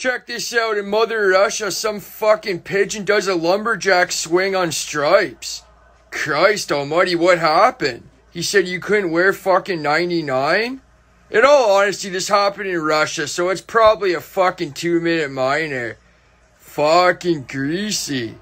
Check this out. In Mother Russia, some fucking pigeon does a lumberjack swing on stripes. Christ almighty, what happened? He said you couldn't wear fucking 99? In all honesty, this happened in Russia, so it's probably a fucking two minute minor. Fucking greasy.